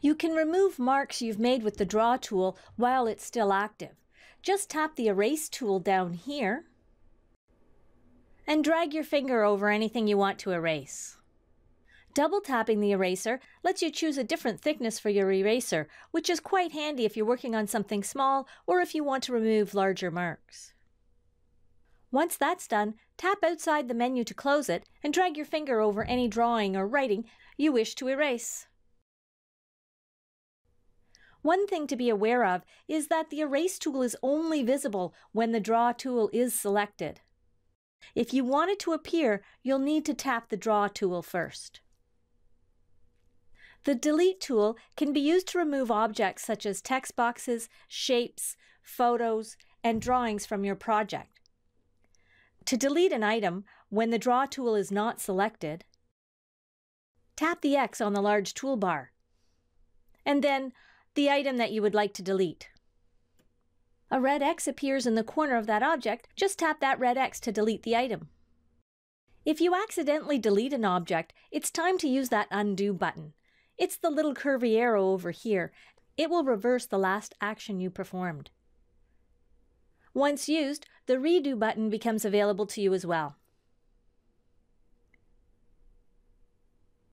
You can remove marks you've made with the Draw tool while it's still active. Just tap the Erase tool down here and drag your finger over anything you want to erase. Double tapping the eraser lets you choose a different thickness for your eraser, which is quite handy if you're working on something small or if you want to remove larger marks. Once that's done, tap outside the menu to close it and drag your finger over any drawing or writing you wish to erase. One thing to be aware of is that the Erase tool is only visible when the Draw tool is selected. If you want it to appear, you'll need to tap the Draw tool first. The Delete tool can be used to remove objects such as text boxes, shapes, photos, and drawings from your project. To delete an item, when the Draw tool is not selected, tap the X on the large toolbar, and then the item that you would like to delete. A red X appears in the corner of that object, just tap that red X to delete the item. If you accidentally delete an object, it's time to use that undo button. It's the little curvy arrow over here. It will reverse the last action you performed. Once used, the redo button becomes available to you as well.